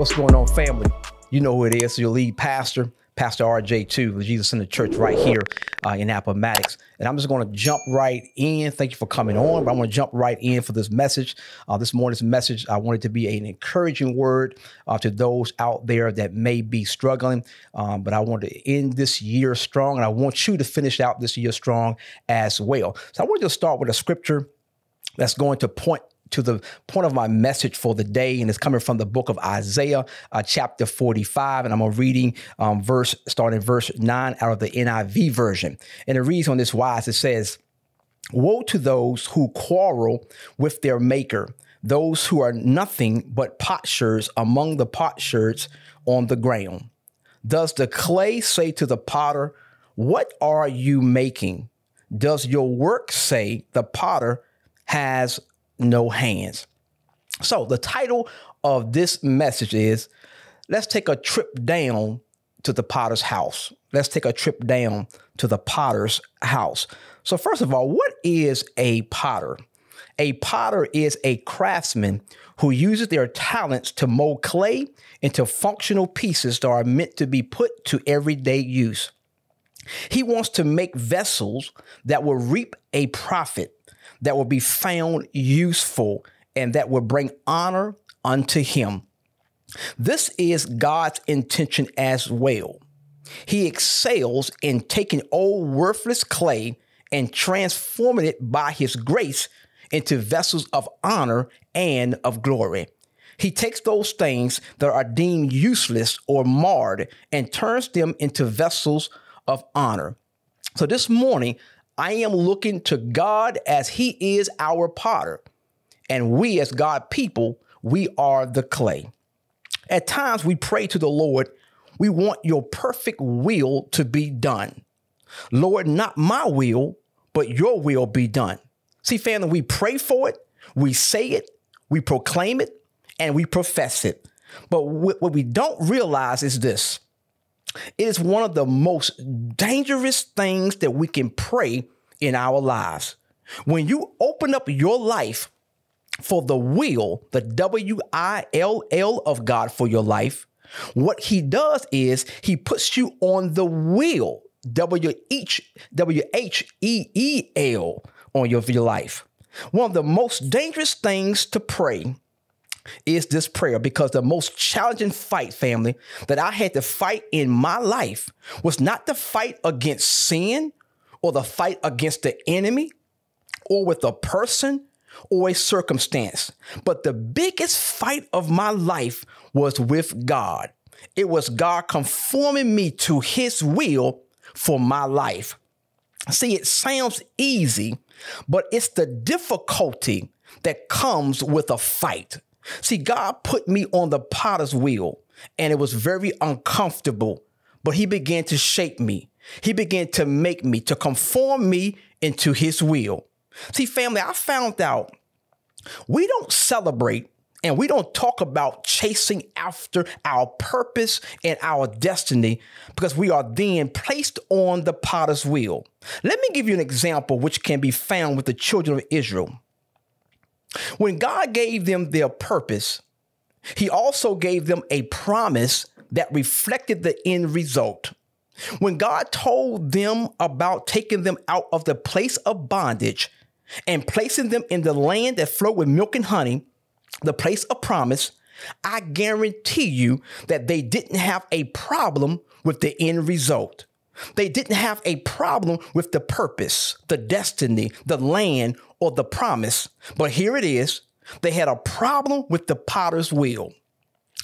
What's going on, family? You know who it is. Your lead pastor, Pastor RJ2, the Jesus in the Church, right here uh, in Appomattox. And I'm just going to jump right in. Thank you for coming on. But I want to jump right in for this message. Uh, this morning's message, I wanted it to be an encouraging word uh, to those out there that may be struggling. Um, but I want to end this year strong, and I want you to finish out this year strong as well. So I want to start with a scripture that's going to point to the point of my message for the day, and it's coming from the book of Isaiah, uh, chapter 45. And I'm reading um, verse, starting verse 9 out of the NIV version. And it reads on this wise it says, Woe to those who quarrel with their maker, those who are nothing but potsherds among the potsherds on the ground. Does the clay say to the potter, What are you making? Does your work say the potter has no hands. So, the title of this message is Let's take a trip down to the potter's house. Let's take a trip down to the potter's house. So, first of all, what is a potter? A potter is a craftsman who uses their talents to mold clay into functional pieces that are meant to be put to everyday use. He wants to make vessels that will reap a profit that will be found useful and that will bring honor unto him. This is God's intention as well. He excels in taking old worthless clay and transforming it by his grace into vessels of honor and of glory. He takes those things that are deemed useless or marred and turns them into vessels of honor. So this morning, I am looking to God as He is our potter. And we, as God people, we are the clay. At times we pray to the Lord, we want your perfect will to be done. Lord, not my will, but your will be done. See, family, we pray for it, we say it, we proclaim it, and we profess it. But what we don't realize is this it is one of the most dangerous things that we can pray in our lives. When you open up your life for the will, the W I L L of God for your life, what he does is he puts you on the wheel, W H W H E E L on your life. One of the most dangerous things to pray is this prayer because the most challenging fight, family, that I had to fight in my life was not the fight against sin or the fight against the enemy or with a person or a circumstance. But the biggest fight of my life was with God. It was God conforming me to his will for my life. See, it sounds easy, but it's the difficulty that comes with a fight. See, God put me on the potter's wheel and it was very uncomfortable, but He began to shape me. He began to make me, to conform me into His will. See, family, I found out we don't celebrate and we don't talk about chasing after our purpose and our destiny because we are then placed on the potter's wheel. Let me give you an example which can be found with the children of Israel. When God gave them their purpose, He also gave them a promise that reflected the end result. When God told them about taking them out of the place of bondage and placing them in the land that flowed with milk and honey, the place of promise, I guarantee you that they didn't have a problem with the end result. They didn't have a problem with the purpose, the destiny, the land, or the promise. But here it is. They had a problem with the potter's wheel.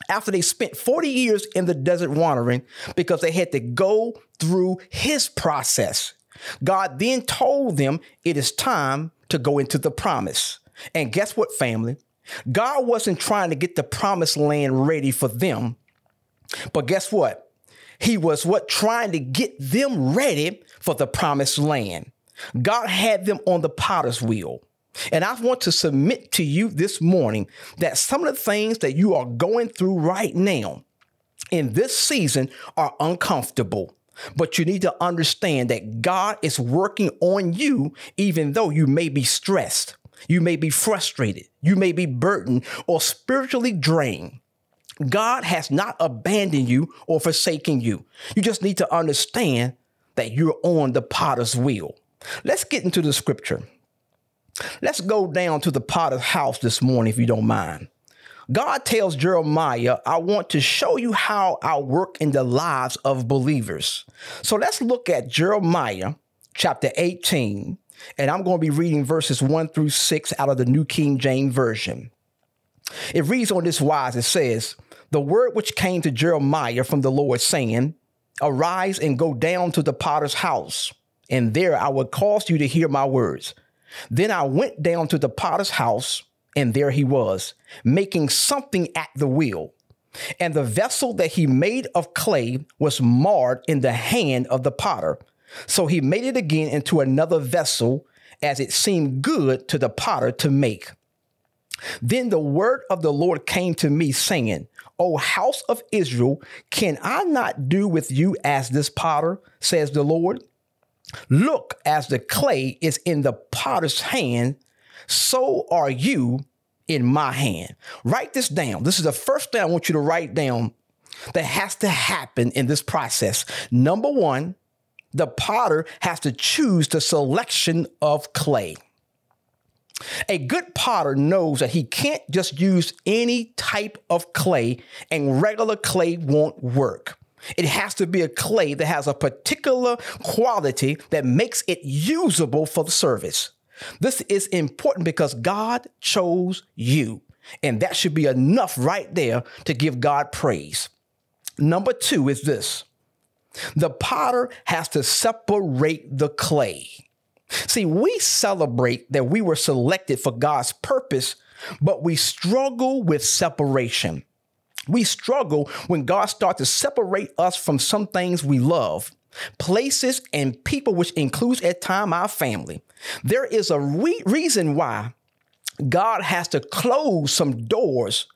After they spent 40 years in the desert wandering because they had to go through his process, God then told them it is time to go into the promise. And guess what, family? God wasn't trying to get the promised land ready for them. But guess what? He was what trying to get them ready for the promised land. God had them on the potter's wheel. And I want to submit to you this morning that some of the things that you are going through right now in this season are uncomfortable. But you need to understand that God is working on you, even though you may be stressed, you may be frustrated, you may be burdened, or spiritually drained. God has not abandoned you or forsaken you. You just need to understand that you're on the potter's wheel. Let's get into the scripture. Let's go down to the potter's house this morning, if you don't mind. God tells Jeremiah, I want to show you how I work in the lives of believers. So let's look at Jeremiah chapter 18, and I'm going to be reading verses 1 through 6 out of the New King James Version. It reads on this wise it says, The word which came to Jeremiah from the Lord, saying, Arise and go down to the potter's house, and there I will cause you to hear my words. Then I went down to the potter's house and there he was, making something at the wheel. And the vessel that he made of clay was marred in the hand of the potter. So he made it again into another vessel, as it seemed good to the potter to make. Then the word of the Lord came to me, saying, O house of Israel, can I not do with you as this potter, says the Lord? Look, as the clay is in the potter's hand, so are you in my hand. Write this down. This is the first thing I want you to write down that has to happen in this process. Number one, the potter has to choose the selection of clay. A good potter knows that he can't just use any type of clay and regular clay won't work. It has to be a clay that has a particular quality that makes it usable for the service. This is important because God chose you, and that should be enough right there to give God praise. Number two is this the potter has to separate the clay. See, we celebrate that we were selected for God's purpose, but we struggle with separation. We struggle when God starts to separate us from some things we love places, and people, which includes at time our family. There is a re- reason why God has to close some doors,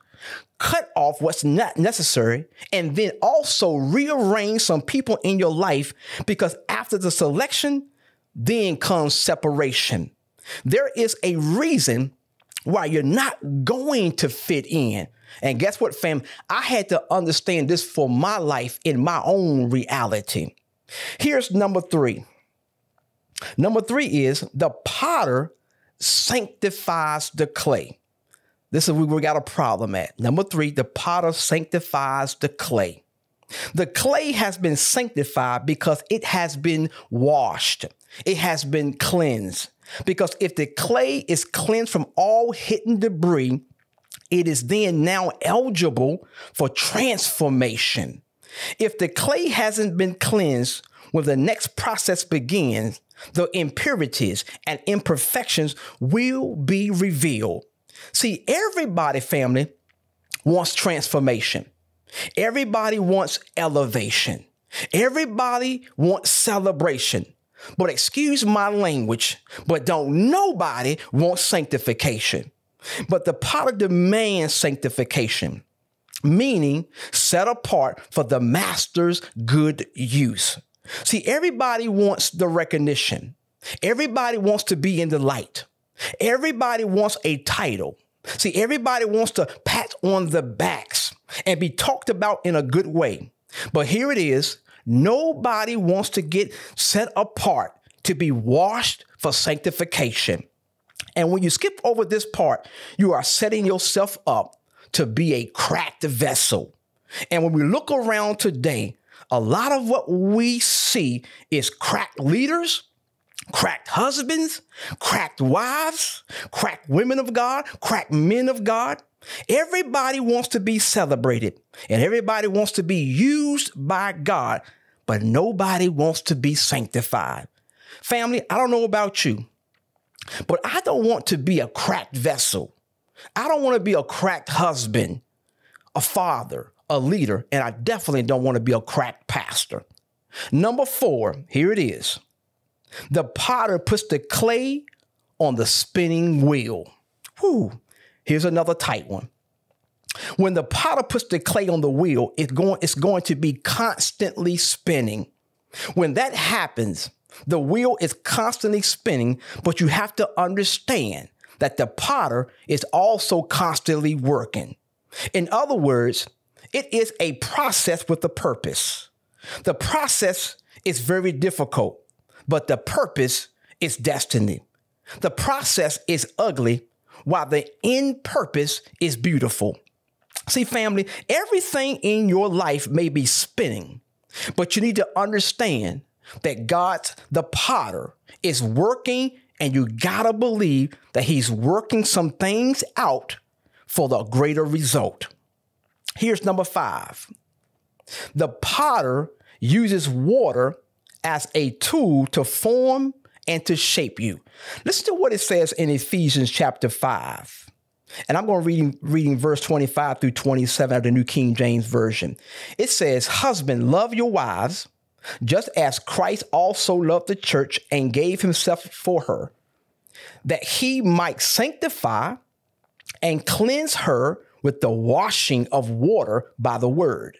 cut off what's not necessary, and then also rearrange some people in your life because after the selection, then comes separation. There is a reason why you're not going to fit in. And guess what, fam? I had to understand this for my life in my own reality. Here's number three. Number three is the potter sanctifies the clay. This is where we got a problem at. Number three, the potter sanctifies the clay. The clay has been sanctified because it has been washed, it has been cleansed. Because if the clay is cleansed from all hidden debris, it is then now eligible for transformation. If the clay hasn't been cleansed, when the next process begins, the impurities and imperfections will be revealed. See, everybody, family, wants transformation. Everybody wants elevation. Everybody wants celebration. But excuse my language, but don't nobody want sanctification. But the potter demands sanctification meaning set apart for the master's good use. See, everybody wants the recognition. Everybody wants to be in the light. Everybody wants a title. See, everybody wants to pat on the backs and be talked about in a good way. But here it is nobody wants to get set apart to be washed for sanctification. And when you skip over this part, you are setting yourself up to be a cracked vessel. And when we look around today, a lot of what we see is cracked leaders, cracked husbands, cracked wives, cracked women of God, cracked men of God. Everybody wants to be celebrated and everybody wants to be used by God, but nobody wants to be sanctified. Family, I don't know about you, but I don't want to be a cracked vessel. I don't want to be a cracked husband, a father, a leader, and I definitely don't want to be a cracked pastor. Number four, here it is. The potter puts the clay on the spinning wheel. Whew. Here's another tight one. When the potter puts the clay on the wheel, it's going, it's going to be constantly spinning. When that happens, the wheel is constantly spinning, but you have to understand that the potter is also constantly working. In other words, It is a process with a purpose. The process is very difficult, but the purpose is destiny. The process is ugly, while the end purpose is beautiful. See, family, everything in your life may be spinning, but you need to understand that God's the potter is working, and you gotta believe that He's working some things out for the greater result. Here's number five the potter uses water as a tool to form and to shape you. Listen to what it says in Ephesians chapter 5. And I'm going to read reading verse 25 through 27 of the New King James Version. It says, Husband, love your wives, just as Christ also loved the church and gave himself for her, that he might sanctify and cleanse her with the washing of water by the word,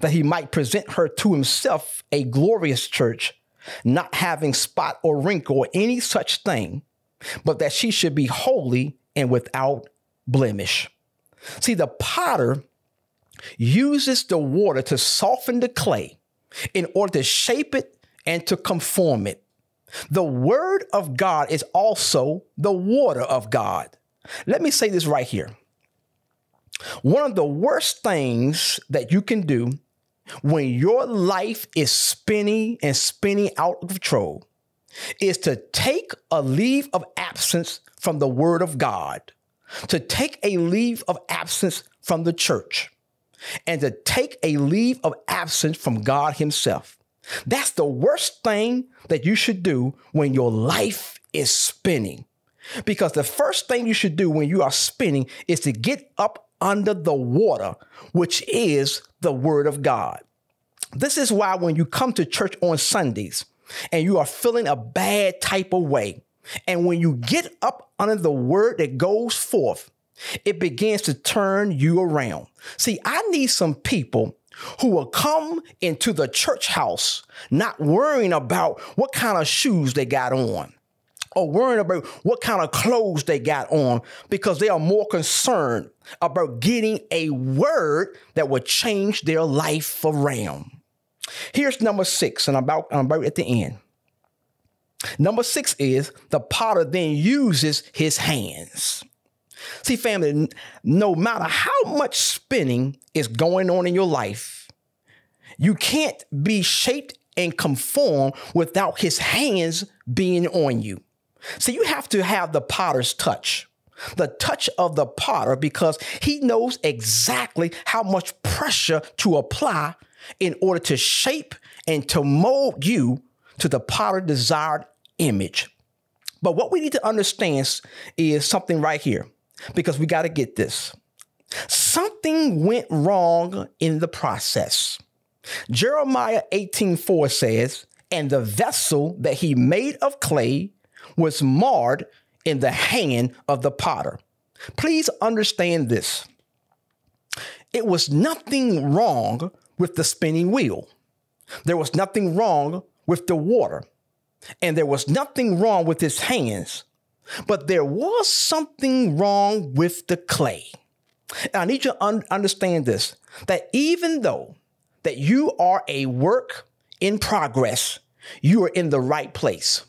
that he might present her to himself a glorious church, not having spot or wrinkle or any such thing, but that she should be holy and without blemish. See, the potter uses the water to soften the clay in order to shape it and to conform it. The word of God is also the water of God. Let me say this right here. One of the worst things that you can do when your life is spinning and spinning out of control is to take a leave of absence from the word of God, to take a leave of absence from the church, and to take a leave of absence from God Himself. That's the worst thing that you should do when your life is spinning. Because the first thing you should do when you are spinning is to get up under the water, which is the Word of God. This is why when you come to church on Sundays and you are feeling a bad type of way, and when you get up under the Word that goes forth, it begins to turn you around. See, I need some people who will come into the church house not worrying about what kind of shoes they got on or worrying about what kind of clothes they got on because they are more concerned about getting a word that will change their life around. Here's number six, and I'm about, I'm about at the end. Number six is the potter then uses his hands. See, family, no matter how much spinning is going on in your life, you can't be shaped and conform without his hands being on you. See, you have to have the potter's touch, the touch of the potter, because he knows exactly how much pressure to apply in order to shape and to mold you to the potter desired image. But what we need to understand is something right here because we got to get this. Something went wrong in the process. Jeremiah 18:4 says, "And the vessel that he made of clay was marred in the hand of the potter." Please understand this. It was nothing wrong with the spinning wheel. There was nothing wrong with the water. And there was nothing wrong with his hands but there was something wrong with the clay. I need you to un- understand this that even though that you are a work in progress, you are in the right place.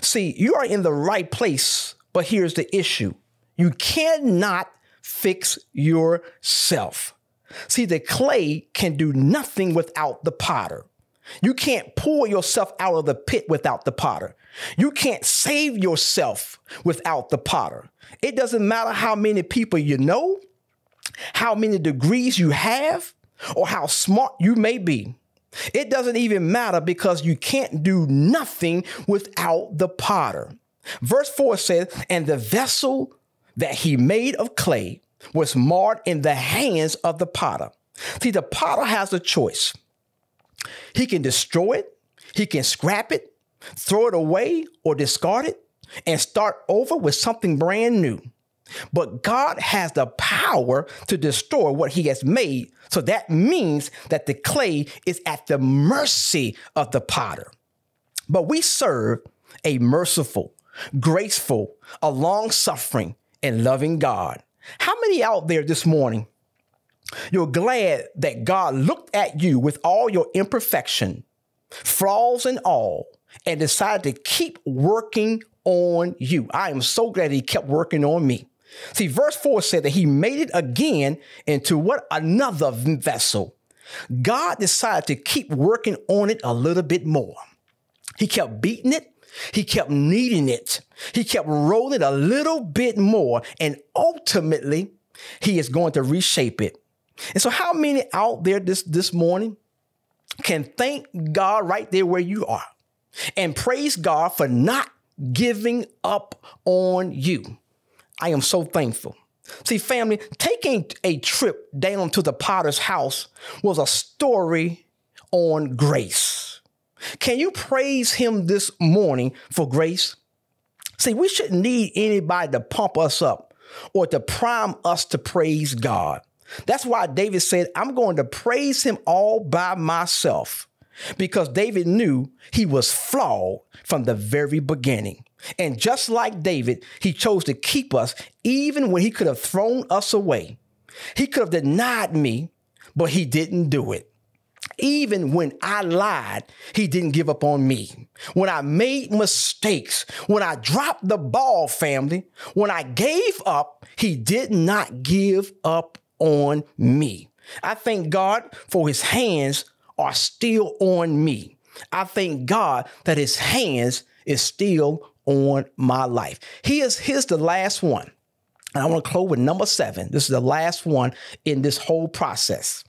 See, you are in the right place, but here's the issue. You cannot fix yourself. See, the clay can do nothing without the potter. You can't pull yourself out of the pit without the potter. You can't save yourself without the potter. It doesn't matter how many people you know, how many degrees you have, or how smart you may be. It doesn't even matter because you can't do nothing without the potter. Verse 4 says, And the vessel that he made of clay was marred in the hands of the potter. See, the potter has a choice. He can destroy it, he can scrap it, throw it away, or discard it, and start over with something brand new. But God has the power to destroy what he has made. So that means that the clay is at the mercy of the potter. But we serve a merciful, graceful, a long suffering, and loving God. How many out there this morning You're glad that God looked at you with all your imperfection, flaws and all, and decided to keep working on you. I am so glad he kept working on me. See, verse 4 said that he made it again into what? Another vessel. God decided to keep working on it a little bit more. He kept beating it. He kept kneading it. He kept rolling it a little bit more. And ultimately, he is going to reshape it. And so, how many out there this, this morning can thank God right there where you are and praise God for not giving up on you? I am so thankful. See, family, taking a trip down to the potter's house was a story on grace. Can you praise him this morning for grace? See, we shouldn't need anybody to pump us up or to prime us to praise God. That's why David said, I'm going to praise him all by myself because David knew he was flawed from the very beginning. And just like David, he chose to keep us even when he could have thrown us away. He could have denied me, but he didn't do it. Even when I lied, he didn't give up on me. When I made mistakes, when I dropped the ball, family, when I gave up, he did not give up on me. I thank God for his hands are still on me. I thank God that his hands is still on my life. He is here's the last one. And I want to close with number seven. This is the last one in this whole process.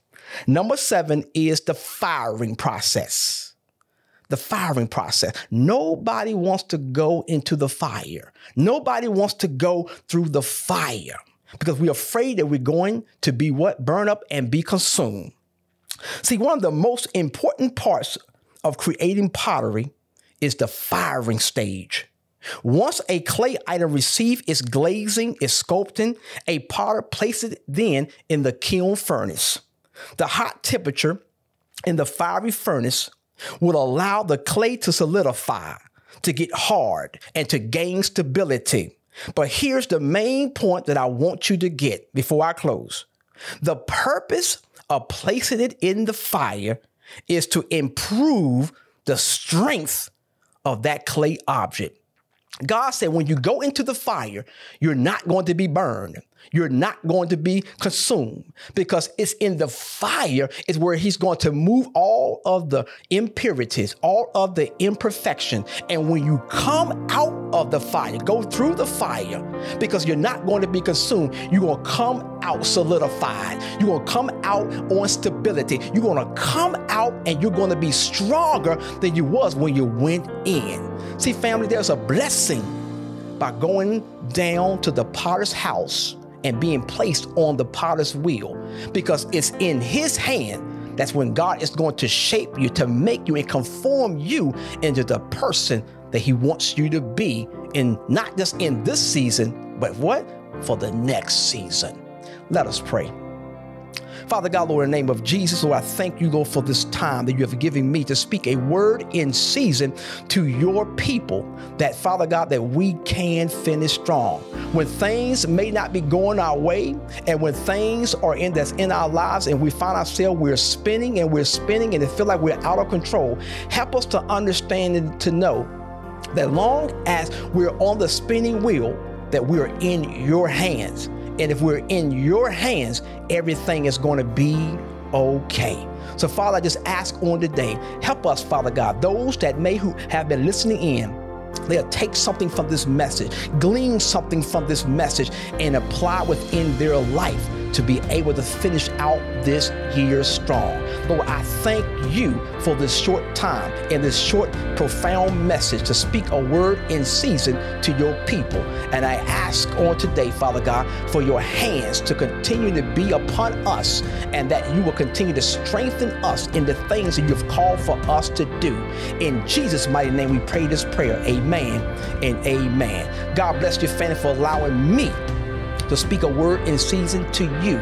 Number seven is the firing process. The firing process. Nobody wants to go into the fire. Nobody wants to go through the fire because we're afraid that we're going to be what? Burn up and be consumed. See, one of the most important parts of creating pottery is the firing stage. Once a clay item receives its glazing, its sculpting, a potter places it then in the kiln furnace. The hot temperature in the fiery furnace will allow the clay to solidify, to get hard, and to gain stability. But here's the main point that I want you to get before I close. The purpose of placing it in the fire is to improve the strength of that clay object. God said, when you go into the fire, you're not going to be burned. You're not going to be consumed because it's in the fire is where he's going to move all of the impurities, all of the imperfection. And when you come out of the fire, go through the fire because you're not going to be consumed. You're going to come out solidified. You're going to come out on stability. You're going to come out and you're going to be stronger than you was when you went in. See, family, there's a blessing by going down to the potter's house and being placed on the potter's wheel because it's in his hand. That's when God is going to shape you, to make you and conform you into the person that he wants you to be in not just in this season, but what? For the next season. Let us pray. Father God, Lord, in the name of Jesus, Lord, I thank you, Lord, for this time that you have given me to speak a word in season to your people that, Father God, that we can finish strong. When things may not be going our way, and when things are in that's in our lives, and we find ourselves we're spinning and we're spinning and it feel like we're out of control, help us to understand and to know that long as we're on the spinning wheel, that we're in your hands and if we're in your hands, everything is going to be okay. So, Father, I just ask on today, help us, Father God, those that may who have been listening in. They'll take something from this message, glean something from this message, and apply within their life to be able to finish out this year strong. Lord, I thank you for this short time and this short, profound message to speak a word in season to your people. And I ask on today, Father God, for your hands to continue to be upon us and that you will continue to strengthen us in the things that you've called for us to do. In Jesus' mighty name, we pray this prayer. Amen and amen. God bless you, family, for allowing me to speak a word in season to you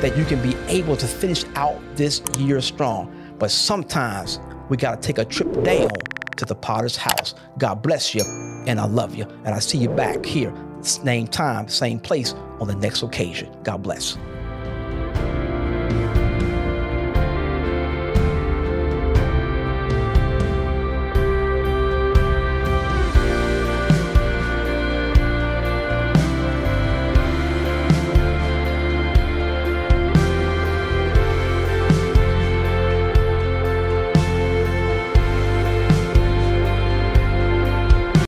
that you can be able to finish out this year strong. But sometimes we got to take a trip down to the potter's house. God bless you, and I love you. And I see you back here, same time, same place on the next occasion. God bless.